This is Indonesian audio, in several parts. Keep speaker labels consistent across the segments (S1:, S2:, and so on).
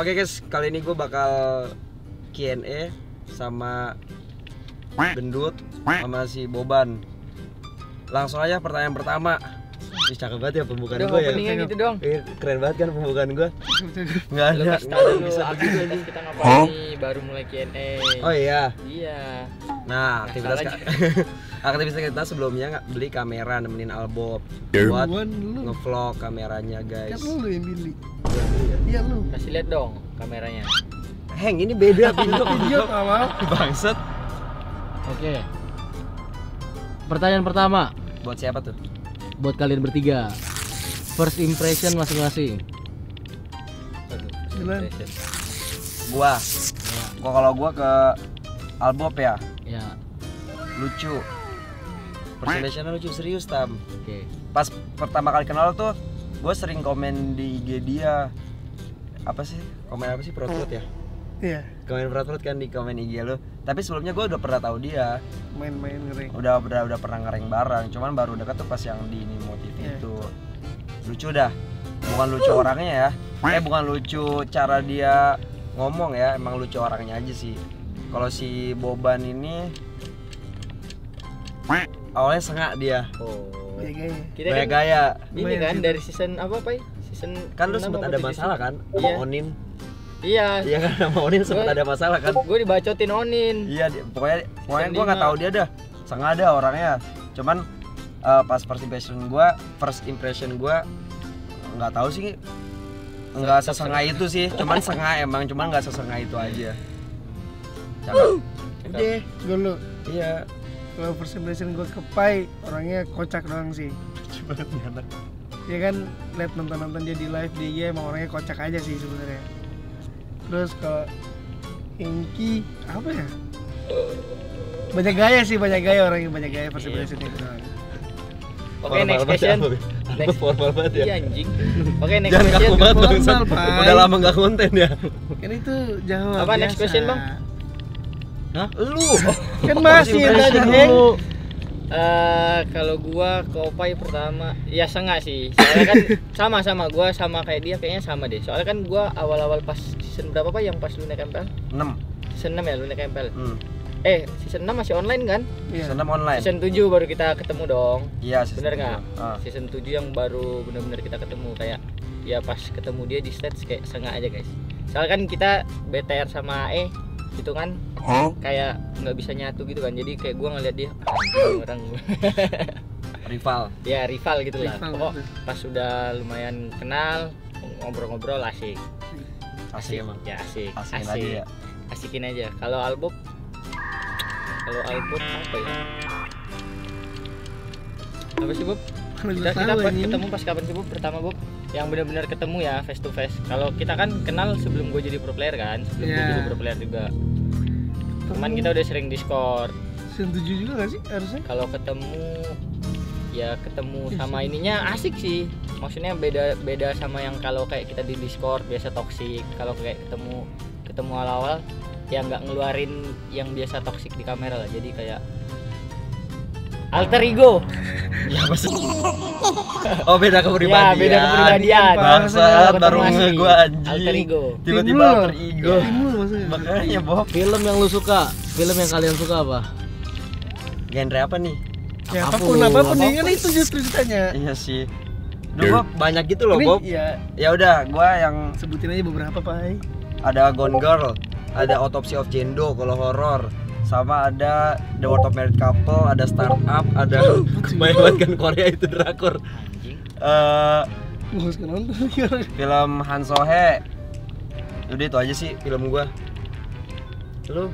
S1: Oke guys, kali ini gue bakal Q&A sama Gendut sama si Boban. Langsung aja pertanyaan pertama. Ih, cakep banget ya pembukaan gue ya.
S2: openingnya gitu dong.
S1: Eh, keren banget kan pembukaan gue. Nggak
S2: Lu
S1: ada.
S2: dulu
S1: Bisa
S2: kita ngapain nih baru mulai Q&A.
S1: Oh iya.
S2: Iya.
S1: Nah, aktivitas
S2: salah
S1: aktivitas kita sebelumnya nggak beli kamera nemenin Albob
S3: Ya.
S1: buat ngevlog kameranya
S4: Kan
S1: guys.
S4: lu yang pilih. Iya lu.
S2: Kasih lihat dong kameranya.
S1: Heng, ini beda pintu
S4: Video awal.
S1: Bangset.
S3: Oke. Pertanyaan pertama
S1: Buat siapa tuh?
S3: buat kalian bertiga. First impression masing-masing.
S1: Gua. Gua kalau gua ke Albob ya,
S3: Ya,
S1: lucu. Presentationnya lucu serius tam.
S3: oke.
S1: Pas pertama kali kenal tuh, gue sering komen di IG dia. Apa sih? Komen apa sih perut ya?
S4: Iya,
S1: Komen perut kan di komen IG lu. Tapi sebelumnya gue udah pernah tahu dia.
S4: main-main ngering.
S1: Udah udah udah pernah ngereng bareng. Cuman baru deket tuh pas yang di TV
S4: Iya.
S1: itu. Lucu dah. Bukan lucu orangnya ya. Eh bukan lucu cara dia ngomong ya. Emang lucu orangnya aja sih. Kalau si Boban ini awalnya sengak dia.
S2: Oh.
S4: Iya gaya.
S2: Kita kan
S1: gaya.
S2: ini kan
S4: sih.
S2: dari season apa Pak? Season
S1: Kan lu
S2: apa
S1: ada masalah kan?
S2: Iya.
S1: Sama Onin.
S2: Iya.
S1: Iya kan sama Onin sempet
S2: Gua-
S1: ada masalah kan?
S2: Gue dibacotin Onin.
S1: Iya, di- pokoknya pokoknya gue nggak tahu dia dah. Sengaja orangnya. Cuman eh, pas first impression gue, first impression gue nggak tahu sih nggak sesengah itu sih. Cuman sengah emang, cuman nggak sesengah itu aja. Cakep. Udah.
S4: Gue lu.
S1: Iya.
S4: Kalau first impression gue ke Pai, orangnya kocak doang sih.
S1: Gimana nih anak?
S4: Ya kan lihat nonton-nonton dia di live dia iya, emang orangnya kocak aja sih sebenarnya. Terus kalau Inky apa ya? Banyak gaya sih, banyak gaya orangnya, banyak gaya first impression itu doang.
S2: Oke, next question. Next.
S1: Formal banget ya.
S2: Iya anjing. Oke, next
S1: Jangan
S2: question.
S1: kaku banget
S4: Formal.
S1: Udah lama nggak konten ya.
S4: Kan itu Jawa
S2: Apa, next
S4: biasa.
S2: question, Bang?
S1: Hah? Lu.
S4: Kan masih tadi
S1: dulu.
S2: Eh, kalau gua ke Opai pertama ya sengak sih. Soalnya kan sama-sama gua sama kayak dia kayaknya sama deh. Soalnya kan gua awal-awal pas season berapa Pak yang pas lu naik MPL?
S1: 6.
S2: Season 6 ya lu naik MPL.
S1: Hmm.
S2: Eh, season 6 masih online kan?
S4: Iya.
S1: Senam online.
S2: Season 7 baru kita ketemu dong.
S1: Iya, season
S2: Bener
S1: tujuh.
S2: nggak?
S1: Ah.
S2: Season 7 yang baru bener-bener kita ketemu kayak ya pas ketemu dia di stage kayak sengak aja guys. Soalnya kan kita BTR sama E gitu kan kayak nggak bisa nyatu gitu kan. Jadi kayak gua ngeliat dia "Anjing, orang.
S1: Rival.
S2: ya rival gitu lah.
S4: Betul.
S2: pas sudah lumayan kenal ngobrol-ngobrol asik.
S1: Asik emang.
S2: ya asik.
S1: Asikin
S2: asik.
S1: aja ya.
S2: asikin aja. Kalau album kalau album apa ya? Apa sih Bob?
S4: Kalau
S2: Kita, kita
S4: tahu
S2: ketemu pas kapan sih Bob? Pertama Bob yang benar-benar ketemu ya face to face. Kalau kita kan kenal sebelum gue jadi pro player kan, sebelum gue
S4: Iya.
S2: jadi pro player juga. Cuman kita udah sering Discord.
S4: Season 7 juga gak sih harusnya?
S2: Kalau ketemu ya ketemu sama ininya asik sih. Maksudnya beda beda sama yang kalau kayak kita di Discord biasa toksik. Kalau kayak ketemu ketemu awal-awal ya nggak ngeluarin yang biasa toksik di kamera lah. Jadi kayak alter ego.
S1: Ya apa sih? Oh beda kepribadian.
S2: Ya, beda kepribadian.
S1: Bangsa baru nge gua anjing.
S2: Alter ego.
S1: Tiba-tiba alter ego.
S4: Maksudnya.
S1: Makanya Bob.
S3: Film yang lu suka, film yang kalian suka apa?
S1: Genre apa nih?
S4: Ya
S3: Apa
S4: pun, apa pun, apa pun, nih
S3: apa pun.
S4: kan itu justru ceritanya.
S1: Iya sih. Duh, Bob, banyak gitu loh,
S4: Ini
S1: Bob.
S4: ya
S1: Ya udah, gua yang
S4: sebutin aja beberapa Pai.
S1: ada Gone Girl, ada Autopsy of Jendo kalau horor, sama ada The World of Married Couple, ada Startup, ada kebanyakan banget kan Korea itu drakor. Eh,
S4: nonton
S1: film Han Sohe. Udah itu aja sih film gua. Lu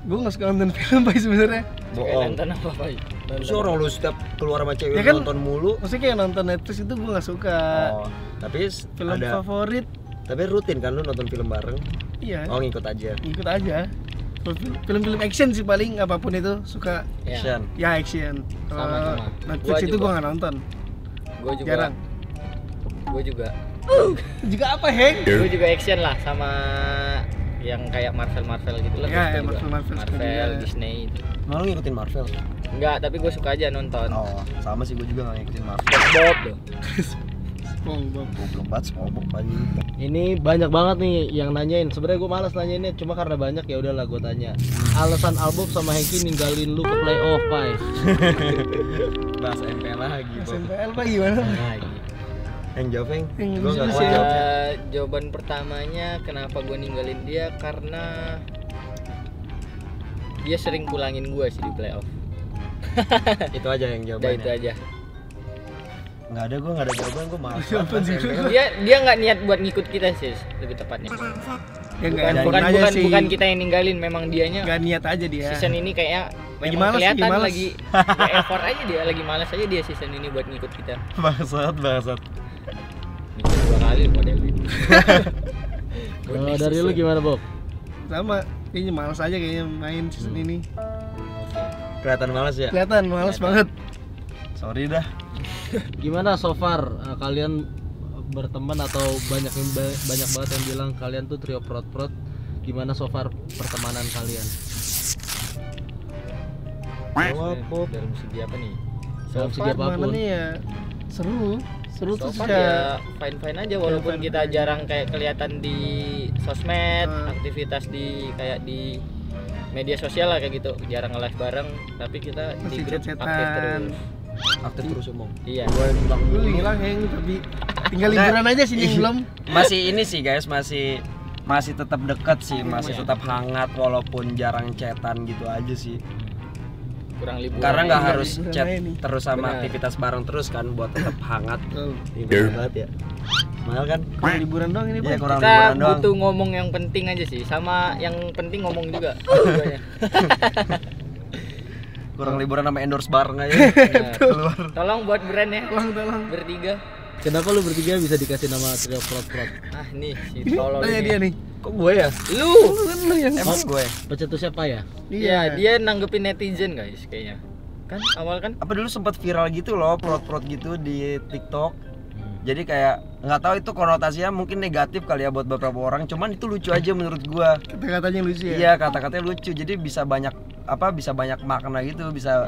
S4: Gue gak suka nonton film Pai sebenarnya.
S1: Bohong.
S2: nonton apa Pak?
S1: Terus orang lu setiap keluar sama cewek
S4: Ya kan-
S1: nonton mulu.
S4: Maksudnya kayak nonton Netflix itu gue gak suka.
S1: Oh, tapi
S4: Film
S1: ada
S4: favorit,
S1: tapi rutin kan lu nonton film bareng.
S4: iya.
S1: Oh, ngikut aja.
S4: Ikut aja. Film-film action sih paling apa pun itu suka.
S2: Ya,
S1: Action.
S4: Ya action. Kalau
S2: Sama-sama.
S4: Netflix
S2: Gua
S4: itu gue gak nonton.
S2: gue juga.
S4: Jarang.
S2: Gue juga.
S4: Juga apa Heng?
S2: Gue juga action lah sama yang kayak Marvel Marvel gitu lah.
S4: Ya,
S2: gua
S4: ya. Marvel- Marvel
S2: Marvel. Disney.
S1: Malu ngikutin Marvel.
S2: Enggak, tapi gue suka aja nonton.
S1: Oh, sama sih gue juga gak ngikutin Marvel.
S2: Bob.
S1: Goblok banget SpongeBob aja.
S3: Ini banyak banget nih yang nanyain. Sebenarnya gue malas nanyainnya, cuma karena banyak ya udahlah gue tanya. Alasan Albob sama Hengki ninggalin lu ke playoff, Pai.
S1: Bahas MPL lagi.
S4: SMPL pak gimana?
S3: Nah, gitu.
S1: Yang jawab yang nggak jawab.
S2: Eh, jawaban pertamanya kenapa gue ninggalin dia karena dia sering pulangin gue sih di playoff.
S1: Itu aja yang
S2: Udah
S1: jawabannya.
S2: itu aja.
S1: Nggak ada gue nggak ada jawaban gue
S4: sih?
S1: banget.
S2: Dia dia nggak niat buat ngikut kita sih lebih tepatnya.
S4: Ya
S2: Bukan bukan bukan,
S4: sih.
S2: bukan kita yang ninggalin, memang dianya
S4: Nggak niat aja dia.
S2: season ini kayaknya
S4: Lagi malas,
S2: kelihatan
S4: lagi malas.
S2: lagi effort aja dia lagi malas aja dia season ini buat ngikut kita.
S1: Bangsat bangsat.
S2: Mikir dua kali model itu.
S3: Kalau dari lu gimana, Bob?
S4: Sama. Kayaknya malas aja kayaknya main season
S1: Hmm.
S4: ini.
S1: Kelihatan malas ya.
S4: Kelihatan malas banget.
S1: Sorry dah.
S3: Gimana so far eh, kalian berteman atau banyak yang ba- banyak banget yang bilang kalian tuh trio prot-prot. Gimana so far pertemanan kalian?
S1: Jawab Bob.
S2: Dalam segi apa nih?
S3: Dalam segi apa pun.
S4: Pertemanannya ya seru. Seru
S2: So
S4: tuh secara
S2: ya fine fine aja walaupun
S4: fine-fine
S2: kita jarang kayak kelihatan di sosmed,
S4: Hmm.
S2: aktivitas di kayak di media sosial lah kayak gitu, jarang nge-live bareng, tapi kita di
S4: Masih
S2: grup
S4: chat-chatan.
S2: aktif terus.
S1: Aktif terus omong.
S2: Iya.
S1: Gue bilang
S4: Lu
S1: dulu.
S4: hilang Heng tapi tinggal liburan aja sih yang belum.
S1: Masih ini sih guys, masih masih tetap dekat sih, masih
S2: Iya.
S1: tetap hangat walaupun jarang chatan gitu aja sih.
S2: Kurang liburan.
S1: Karena nggak
S2: aja.
S1: harus
S4: liburan
S1: chat
S4: nih.
S1: terus sama aktivitas bareng terus kan buat tetap hangat. Bener banget ya. Mahal kan?
S4: Kurang liburan doang ini,
S1: Iya kurang
S2: kita
S1: liburan doang.
S2: butuh ngomong yang penting aja sih, sama yang penting ngomong juga.
S1: Kurang liburan sama endorse bareng aja.
S2: Benar.
S1: Keluar.
S2: Tolong buat brand ya
S4: Tolong, tolong.
S2: bertiga.
S3: Kenapa lu bertiga bisa dikasih nama trio prot-prot?
S2: Ah nih si tolol
S4: tanya
S2: ini.
S4: dia nih.
S1: Kok gue ya?
S2: Lu.
S4: Lu yang
S1: Emang gue.
S3: Pencetus siapa ya?
S2: Iya, dia nanggepin netizen guys kayaknya. Kan awal kan
S1: Apa dulu sempat viral gitu loh, prot-prot gitu di TikTok. Jadi kayak nggak tahu itu konotasinya mungkin negatif kali ya buat beberapa orang, cuman itu lucu aja menurut gua.
S4: kata-katanya lucu ya.
S1: Iya kata-katanya lucu, jadi bisa banyak apa bisa banyak makna gitu, bisa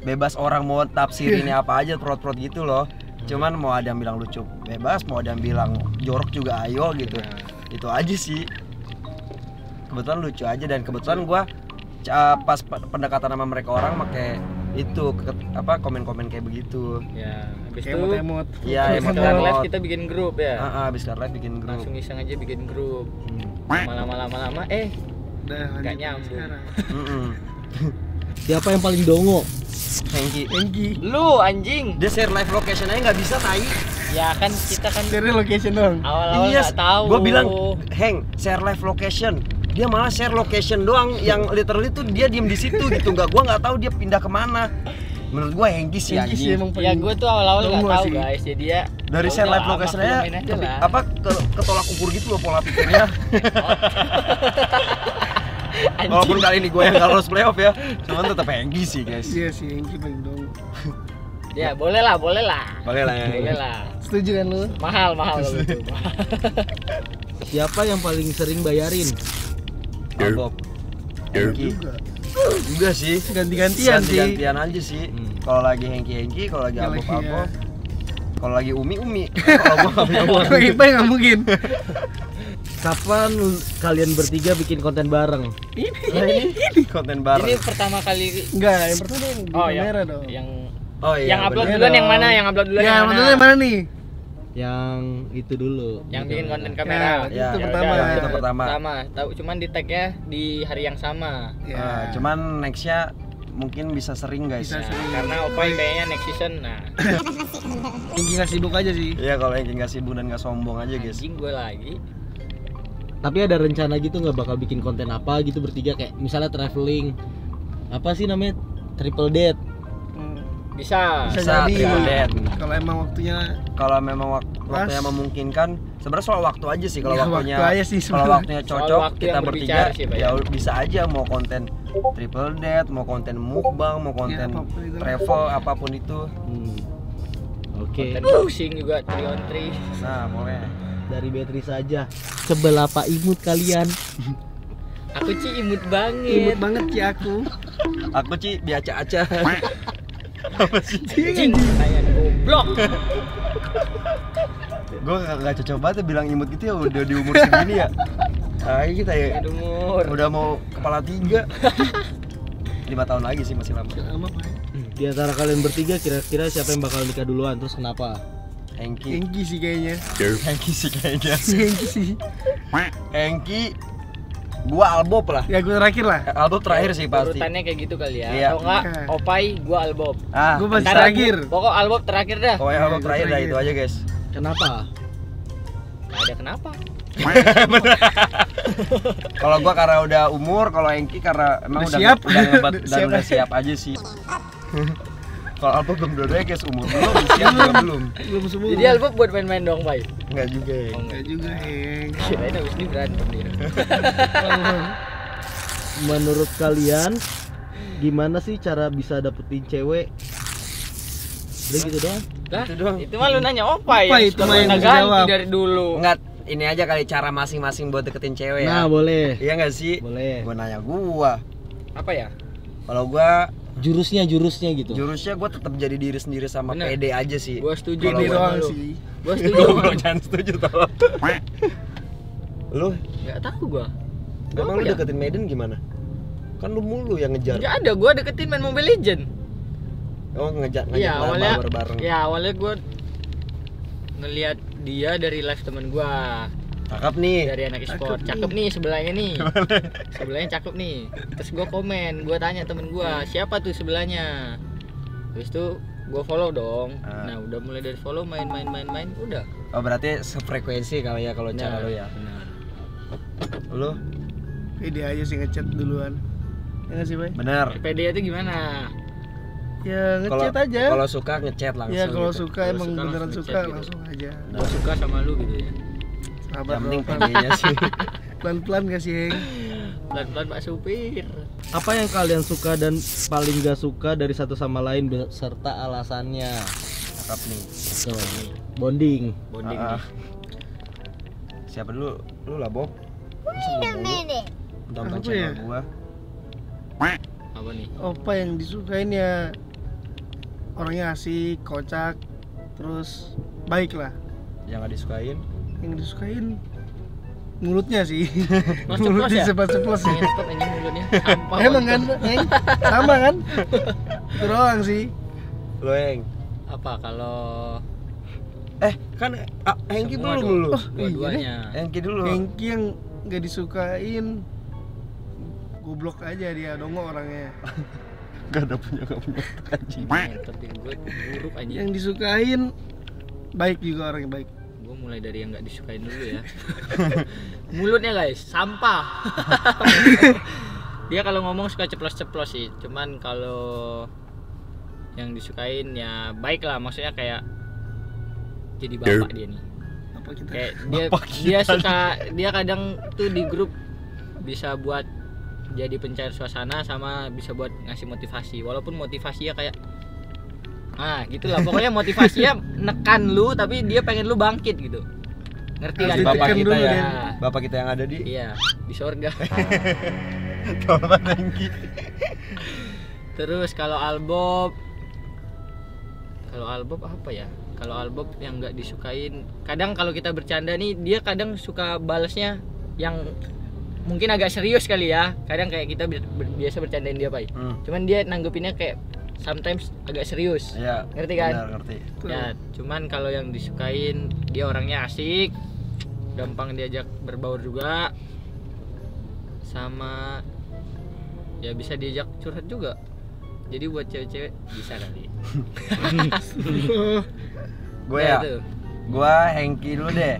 S1: bebas orang mau tafsirinnya apa aja prot-prot gitu loh. Cuman mau ada yang bilang lucu bebas, mau ada yang bilang jorok juga ayo gitu. Itu aja sih. Kebetulan lucu aja dan kebetulan gua pas pe- pendekatan sama mereka orang pakai itu ke- apa komen-komen kayak begitu.
S2: ya habis itu
S4: emot-emot.
S1: Iya,
S2: habis
S1: emot emot.
S2: live kita bikin grup ya
S1: Ah, ah, habis kelar live bikin grup.
S2: langsung iseng aja bikin grup
S1: Hmm.
S2: lama-lama lama-lama eh
S4: Udah
S2: Nggak nyambung.
S3: Siapa yang paling dongo?
S1: Hengki.
S4: Hengki.
S2: lu anjing
S1: Dia share live location aja nggak bisa tai.
S2: ya kan kita kan
S4: Share location dong.
S2: awal-awal nggak tahu
S1: Gue Iya, bilang, Heng, share live location. Dia malah share location doang, yang literally tuh dia diem di situ gitu. Nggak, gue nggak tahu dia pindah ke mana. Menurut gue Hengki sih
S4: Hengki sih emang
S2: ya gue tuh awal-awal nggak
S4: Dongo
S2: tahu
S4: sih.
S2: guys jadi ya
S1: Dari share live location aja, apa ke, ketolak ukur gitu loh pola pikirnya. Walaupun kali ini gue yang nggak lolos playoff ya, cuman tetap Hengki sih guys.
S4: Iya sih Hengki paling dong.
S2: ya boleh lah boleh lah
S1: Boleh lah ya.
S2: boleh lah
S4: Setuju kan lu?
S2: mahal mahal kalau itu
S3: Siapa yang paling sering bayarin?
S1: Bob. Hengki.
S4: Juga.
S1: Sih.
S4: Ganti-gantian sih.
S1: Ganti-gantian aja sih.
S3: Hmm.
S1: Kalau lagi Hengki Hengki, kalau lagi
S4: Kalau
S1: Albob
S4: lagi,
S1: Albob.
S4: ya.
S1: Kalau lagi Umi Umi. Kalau gua nggak punya uang.
S4: Kalau Ipa nggak mungkin.
S3: Kapan kalian bertiga bikin konten bareng?
S4: Ini,
S1: Nah, ini, ini konten bareng.
S2: ini pertama kali
S4: Enggak, yang pertama yang
S2: oh yang
S4: kamera dong.
S2: yang
S1: oh iya.
S2: yang upload duluan yang mana yang upload duluan
S4: Ya,
S2: yang
S4: yang
S2: mana
S4: pertama mana nih?
S3: Yang itu dulu.
S2: yang bikin konten kamera
S4: Ya,
S1: Ya,
S4: itu
S2: Ya
S4: pertama.
S2: udah,
S1: itu pertama.
S2: pertama tahu cuman di tagnya di hari yang sama
S4: Ya.
S1: Ah, cuman nextnya mungkin bisa sering guys.
S4: Bisa.
S2: Nah,
S4: sering.
S2: karena Opai kayaknya next season nah
S4: Hengki nggak sibuk aja sih.
S1: Iya kalau Hengki nggak sibuk dan nggak sombong aja guys.
S2: anjing gue lagi
S3: Tapi ada rencana gitu nggak bakal bikin konten apa gitu bertiga kayak misalnya traveling apa sih namanya triple date
S4: Hmm.
S2: bisa
S4: Bisa,
S1: Bisa,
S4: jadi.
S1: triple date.
S4: Kalau emang waktunya
S1: Kalau memang wak waktunya memungkinkan, sebenarnya soal waktu aja sih. Kalau
S4: Ya,
S1: waktunya,
S4: waktu aja sih
S1: kalau waktunya cocok
S2: waktu
S1: kita bertiga,
S2: sih,
S1: ya
S2: ya.
S1: bisa aja mau konten triple date, mau konten mukbang, mau konten
S4: Ya, apa pun itu.
S1: travel, apa pun itu.
S3: Hmm. Oke,
S2: boxing juga 3 on 3
S1: Nah, boleh.
S3: Dari Beatrice saja. Sebelah Pak Imut kalian.
S2: aku sih imut
S4: imut
S2: banget
S4: banget sih aku.
S1: Aku Ci biaca-aca. Apa sih?
S2: kayak goblok
S1: gue gak, gak cocok banget ya bilang imut gitu ya udah di umur segini ya Ayo kita ya
S2: Aduh, umur
S1: udah mau kepala tiga lima tahun lagi sih masih lama
S4: Lama.
S3: Di antara kalian bertiga kira-kira siapa yang bakal nikah duluan terus kenapa?
S1: Hengki.
S4: Hengki sih kayaknya.
S1: Hengki sih kayaknya.
S4: Hengki sih.
S1: Hengki gua albob lah.
S4: Ya gue terakhir lah.
S1: Eh, albob terakhir sih pasti.
S2: Urutannya kayak gitu kali ya.
S1: Iya.
S2: atau enggak opai gua albob
S1: ah.
S4: Masih
S2: Antara
S4: terakhir.
S2: gua- pokok albob terakhir dah.
S1: Pokoknya albob terakhir dah itu aja guys.
S3: Kenapa?
S2: Nggak ada kenapa.
S1: Kalau gua karena udah umur kalau Hengki karena emang
S4: Udah
S1: udah
S4: siap.
S1: udah
S4: Udah
S1: udah siap aja sih kalau albob belum dua-duanya guys umur belum siap juga belum
S4: Belum semua.
S2: jadi albob buat main-main dong pai
S1: enggak juga ya
S2: oh, enggak
S4: Enggak juga, Heng.
S2: kirain abis ini berantem dia
S3: Menurut kalian gimana sih cara bisa dapetin cewek? Udah gitu doang.
S2: lah
S1: Itu doang.
S2: itu mah lu nanya opai
S4: Opai
S2: yang
S4: itu
S2: suka
S4: mah yang
S2: ganti
S4: jawab.
S2: dari dulu
S1: enggak ini aja kali cara masing-masing buat deketin cewek
S3: Nah,
S1: ya
S3: boleh.
S1: iya nggak sih
S3: Boleh.
S1: gua nanya gua
S2: apa ya
S1: kalau gua
S3: Jurusnya jurusnya gitu.
S1: jurusnya gua tetap jadi diri sendiri sama
S2: Bener.
S1: pede aja sih
S2: gua setuju sama
S4: doang
S2: lu
S4: sih.
S2: gua setuju lu.
S1: jangan setuju tolong lu
S2: nggak tahu gua
S1: emang lu
S2: ya?
S1: deketin Maiden gimana kan lu mulu yang ngejar
S2: nggak ada gua deketin main Mobile Legend
S1: oh ngejar ngajak
S2: Iya awalnya
S1: bareng bareng
S2: ya awalnya gue ngelihat dia dari live temen gua
S1: cakep nih
S2: dari anak e-sport
S4: Cakep
S2: cakep nih sebelahnya nih sebelahnya cakep nih terus gua komen gua tanya temen gua siapa tuh sebelahnya terus tuh gua follow dong
S1: Ah.
S2: nah udah mulai dari follow main main main main udah
S1: oh berarti sefrekuensi kali ya kalau cara
S2: Nah,
S1: lu ya
S2: benar.
S1: lu
S4: Pede aja sih ngechat duluan. Ya nggak sih, Bay?
S1: bener
S2: PD itu gimana
S4: Ya ngechat aja.
S1: kalau suka ngechat langsung
S4: Ya kalau
S1: gitu.
S4: suka
S2: Kalau
S4: emang
S2: suka
S4: beneran
S2: langsung
S4: suka
S2: gitu.
S4: langsung aja.
S2: gua suka sama lu gitu ya
S4: Sabar
S1: yang penting sih.
S4: Pelan-pelan kasih, Heng.
S2: pelan pelan pak supir.
S3: Apa yang kalian suka dan paling gak suka dari satu sama lain beserta alasannya?
S1: cakep nih.
S3: Tuh, bonding.
S2: bonding
S1: ah.
S2: nih.
S1: Siapa dulu? Lu lah Bob.
S4: Apa
S1: channel
S4: ya?
S1: gua.
S2: Apa nih?
S4: Apa yang disukain ya? Orangnya asik, kocak, terus baik lah.
S1: yang gak disukain
S4: Yang disukain mulutnya sih.
S2: Ceplos-ceplos
S4: mulutnya
S2: ya?
S4: ceplos-ceplos sih.
S2: ngentot anjing mulutnya sampah
S4: Emang kan. Heng? Sama kan? Itu doang sih.
S1: lu yang
S2: apa kalau
S1: eh kan ah, Hengki belum dulu
S4: Oh,
S2: dua-duanya
S1: Hengki dulu
S4: Hengki yang gak disukain goblok aja dia dongo orangnya
S1: gak ada punya gak punya anjing
S2: di buruk anjing
S4: yang disukain baik juga orangnya baik
S2: gue mulai dari yang nggak disukain dulu ya. Mulutnya guys sampah. Dia kalau ngomong suka ceplos-ceplos sih. Cuman kalau yang disukain ya baik lah maksudnya kayak jadi bapak dia nih.
S4: Apa kita?
S2: Kayak dia
S1: Bapak
S2: dia
S1: kita
S2: suka dia kadang tuh di grup bisa buat jadi pencair suasana sama bisa buat ngasih motivasi. Walaupun motivasinya kayak ah gitulah. Pokoknya motivasinya nekan lu tapi dia pengen lu bangkit gitu. Ngerti kan?
S1: bapak kita
S4: dulu,
S1: ya.
S4: Den.
S1: bapak kita yang ada di
S2: iya di sorga. Terus kalau albob kalau albob apa ya? Kalau albob yang nggak disukain kadang kalau kita bercanda nih dia kadang suka balesnya yang mungkin agak serius kali ya. Kadang kayak kita biasa bercandain dia pai.
S1: Hmm.
S2: cuman dia nanggepinnya kayak sometimes agak serius.
S1: Ya
S2: Ngerti kan?
S1: benar, ngerti.
S2: Ya cuman kalau yang disukain dia orangnya asik gampang diajak berbaur juga sama ya bisa diajak curhat juga. Jadi buat cewek-cewek bisa kali.
S1: Gue
S2: Ya,
S1: ya gue Hengki dulu deh.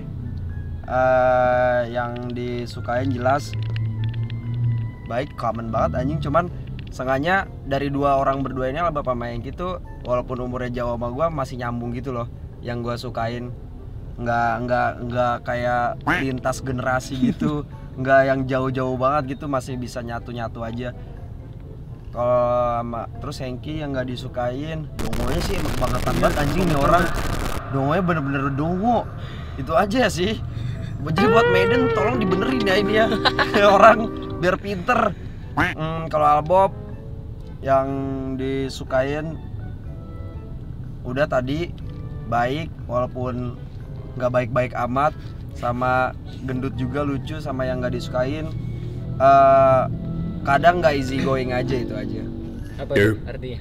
S1: Eh, yang disukain jelas baik common banget anjing. Cuman sengaja dari dua orang berdua ini lah bapak sama Hengki tuh walaupun umurnya jauh sama gue masih nyambung gitu loh. Yang gue sukain. Nggak nggak nggak kayak lintas generasi gitu. Nggak yang jauh-jauh banget gitu masih bisa nyatu-nyatu aja. Kalau sama terus Hengki yang nggak disukain dongonya sih emang bangetan banget anjing nih orang. Dongonya bener-bener dongo. Itu aja sih. Jadi buat Maiden tolong dibenerin ya ini ya. Orang biar pinter. Hmm, kalau Albob yang disukain udah tadi baik walaupun nggak baik-baik amat sama gendut juga lucu sama yang nggak disukain eh kadang nggak easy going aja itu aja.
S2: Apa tuh artinya?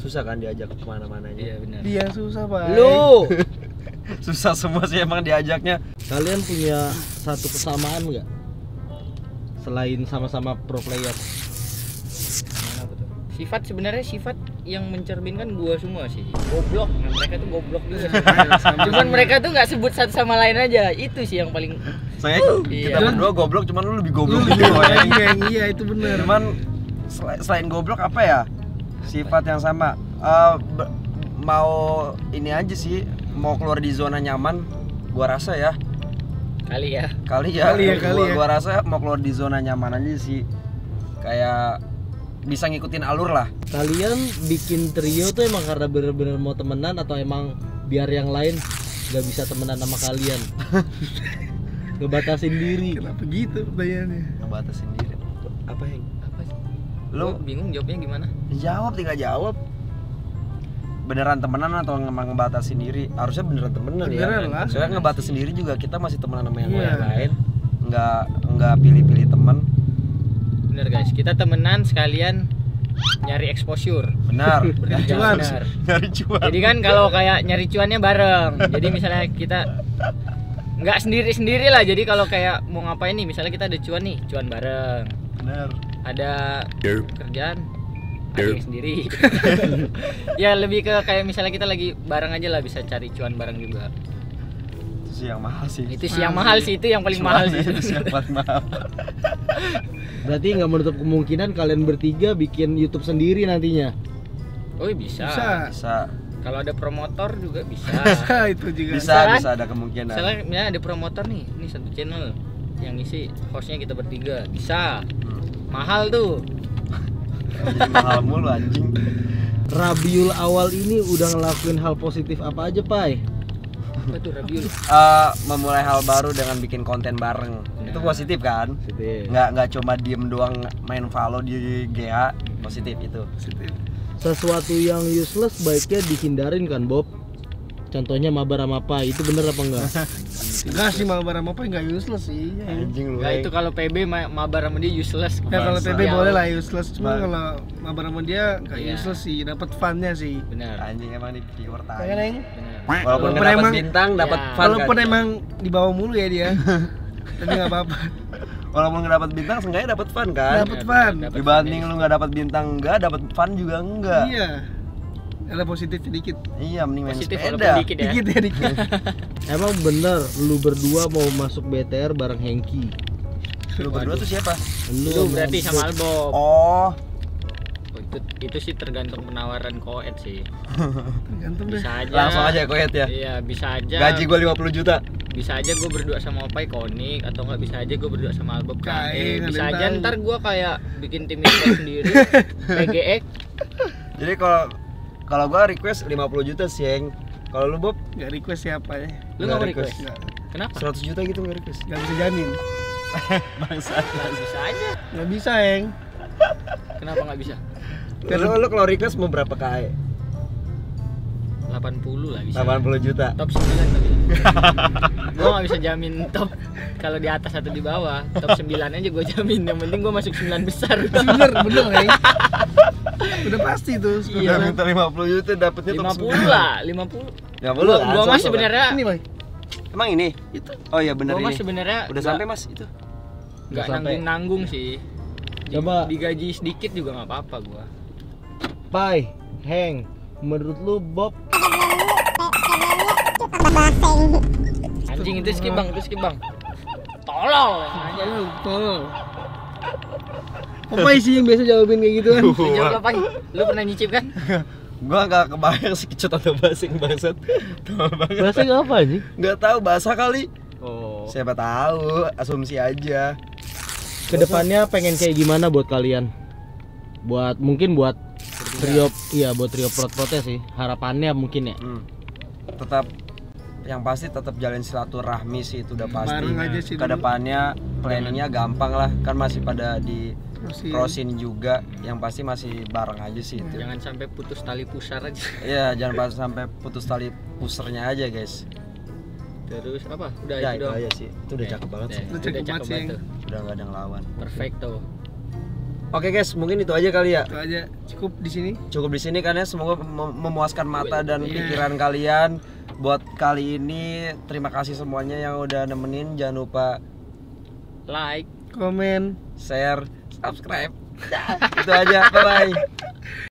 S1: Susah kan diajak ke mana-mana
S2: iya
S1: aja
S2: benar.
S4: Dia susah pak.
S2: lu!
S1: Susah semua sih emang diajaknya.
S3: Kalian punya satu kesamaan nggak? Selain sama-sama pro player.
S2: Sifat sebenarnya sifat yang mencerminkan gua semua sih. Goblok. Nah, mereka tuh goblok juga cuman mereka tuh nggak sebut satu sama lain aja. Itu sih yang paling
S1: saya kita
S2: Iya.
S1: berdua goblok cuman lu lebih goblok
S4: gitu
S1: ya.
S4: iya, iya itu bener.
S1: cuman sel- selain goblok apa ya? Sifat yang sama. Eh, be- mau ini aja sih mau keluar di zona nyaman gua rasa ya.
S2: Kali ya.
S1: Kali ya,
S4: Kali ya, kali
S1: gua,
S4: ya.
S1: gua rasa mau keluar di zona nyaman aja sih. Kayak bisa ngikutin alur lah.
S3: Kalian bikin trio tuh emang karena bener-bener mau temenan atau emang biar yang lain nggak bisa temenan sama kalian? Ngebatasin diri.
S4: Kenapa gitu pertanyaannya?
S1: ngebatas sendiri apa yang
S2: apa sih?
S1: Lu?
S2: Lu bingung jawabnya gimana?
S1: Jawab tinggal jawab. Beneran temenan atau emang ngebatasin diri? Harusnya beneran temenan
S4: Beneran
S1: ya
S4: lah.
S1: soalnya ngebatas sendiri juga kita masih temenan sama yang
S4: Iya.
S1: lain nggak nggak pilih-pilih temen
S2: bener guys. Kita temenan sekalian nyari exposure.
S1: Benar.
S2: Bener,
S4: cuan.
S1: nyari cuan.
S2: Jadi kan kalau kayak nyari cuannya bareng. Jadi misalnya kita nggak sendiri sendiri lah. Jadi kalau kayak mau ngapain nih? Misalnya kita ada cuan nih cuan bareng.
S1: Benar.
S2: Ada kerjaan ada yang sendiri. Ya lebih ke kayak misalnya kita lagi bareng aja lah bisa cari cuan bareng juga
S1: sih yang mahal sih
S2: itu sih yang mahal sih itu yang paling mahal sih
S1: itu sih yang paling mahal
S3: Berarti nggak menutup kemungkinan kalian bertiga bikin YouTube sendiri nantinya.
S2: oh bisa,
S4: Bisa.
S1: bisa
S2: kalau ada promotor juga bisa
S4: itu juga.
S1: bisa
S2: Bisa kan?
S1: bisa ada kemungkinan
S2: misalnya misalnya ada promotor nih ini satu channel yang ngisi hostnya kita bertiga bisa
S1: Hmm.
S2: mahal tuh
S1: mahal mulu anjing
S3: Rabiul awal ini udah ngelakuin hal positif apa aja, Pai?
S1: Eh, memulai hal baru dengan bikin konten bareng. Itu positif kan?
S3: Positif.
S1: nggak nggak cuma diem doang main follow di GH positif itu.
S3: Sesuatu yang useless baiknya dihindarin kan, Bob? Contohnya mabar sama Pai, itu bener apa enggak?
S4: Enggak sih mabar apa enggak useless sih.
S1: Anjing lu
S2: Nggak itu kalau PB ma- mabar sama dia useless
S4: Ya kalau
S2: Ya,
S4: boleh lah useless, cuma kalau mabar sama dia enggak
S2: Iya.
S4: useless sih, dapat funnya sih.
S2: benar
S1: anjing emang di viewer
S4: Ya kan,
S1: walaupun
S4: Walaupun
S1: dapat
S4: emang-
S1: bintang dapat
S2: Ya.
S1: fun
S4: Walaupun
S1: kan?
S4: emang di bawah mulu ya dia. Tapi enggak apa-apa.
S1: walaupun nggak dapat bintang seenggaknya dapat fun kan
S4: Dapat fun.
S2: Dapat
S1: dibanding
S2: fun
S1: lu nggak dapat bintang enggak dapat fun juga enggak
S4: Iya. Ada positif sedikit.
S1: iya mending main
S2: positif
S1: sepeda.
S2: dikit ya.
S4: Dikit ya dikit.
S3: Emang bener lu berdua mau masuk BTR bareng Hengki?
S1: lu berdua tuh siapa?
S3: Lu,
S2: berarti sama Albob
S1: oh.
S2: Oh, itu itu sih tergantung penawaran koet sih.
S4: Tergantung deh.
S2: bisa aja.
S1: Langsung aja koet ya?
S2: Iya bisa aja.
S1: Gaji gua 50 juta.
S2: Bisa aja gue berdua sama Opai konik atau nggak bisa aja gue berdua sama Albob
S4: Kain,
S2: KE bisa aja
S4: tahu.
S2: ntar gue kayak bikin tim sendiri. PGX
S1: jadi kalau kalau gua request 50 juta sih Eng. kalau lu Bob?
S4: Enggak request siapa ya.
S2: lu nggak mau
S1: Nggak
S2: request?
S4: Enggak.
S2: kenapa?
S1: 100 juta gitu nggak request.
S4: Enggak bisa jamin.
S1: bangsa
S2: nggak bisa aja.
S4: Enggak bisa, Eng.
S2: kenapa nggak bisa?
S1: Lu, lu kalau request mau berapa KE
S2: 80 lah bisa.
S1: 80 juta.
S2: Top 9 tapi. Gue nggak bisa jamin top. Kalau di atas atau di bawah top 9 aja gue jamin. Yang penting gue masuk 9 besar.
S4: Bener, bener, Eng. Udah pasti tuh.
S2: Iya.
S1: Udah minta 50 juta dapetnya top
S2: 50 lah 50
S1: 50
S2: gua,
S1: kan,
S2: gua mah
S1: satu
S2: sebenarnya
S4: Ini, Boy.
S1: Emang ini?
S4: Itu.
S1: Oh iya bener
S2: gua
S1: ini
S2: sebenarnya
S1: Udah sampai mas itu
S2: nggak nanggung nanggung sih
S3: Coba.
S2: digaji sedikit juga nggak apa-apa gua
S3: Pai, Heng, menurut lu Bob
S2: anjing itu skip bang itu skip bang tolol aja lu
S4: tolol. Apa sih yang biasa jawabin kayak gitu kan?
S2: Lu jawab apa lu pernah nyicip kan
S1: Gua gak kebayang sih kecut atau basing bangsat banget
S3: bahasa apa anjing?
S1: Gak tahu bahasa kali
S3: Oh.
S1: Siapa tahu asumsi aja
S3: Ke depannya pengen kayak gimana buat kalian? Buat mungkin buat trio, iya buat trio prot protes sih. Harapannya mungkin ya.
S1: hmm. Tetap yang pasti tetap jalin silaturahmi sih itu udah pasti
S4: aja sih. Ke
S1: depannya planningnya gampang lah Kan masih pada di
S4: Terusin.
S1: crossin juga Yang pasti masih bareng aja sih itu.
S2: Jangan sampai putus tali pusar aja.
S1: Iya jangan pas sampai putus tali pusernya aja guys.
S2: Terus apa? Udah
S1: ya
S2: itu
S1: itu
S2: doang?
S1: aja sih. Itu udah
S2: Oke.
S1: cakep banget sih.
S2: Udah,
S4: cakep
S2: udah
S4: banget sih.
S1: udah nggak ada yang lawan.
S2: Perfecto
S1: oke guys mungkin itu aja kali ya.
S4: Itu aja. Cukup di sini.
S1: cukup di sini kan ya semoga mem- memuaskan mata dan
S4: Iya.
S1: pikiran kalian. Buat kali ini terima kasih semuanya yang udah nemenin. Jangan lupa
S2: like.
S4: Komen.
S1: share subscribe. Itu aja, bye bye.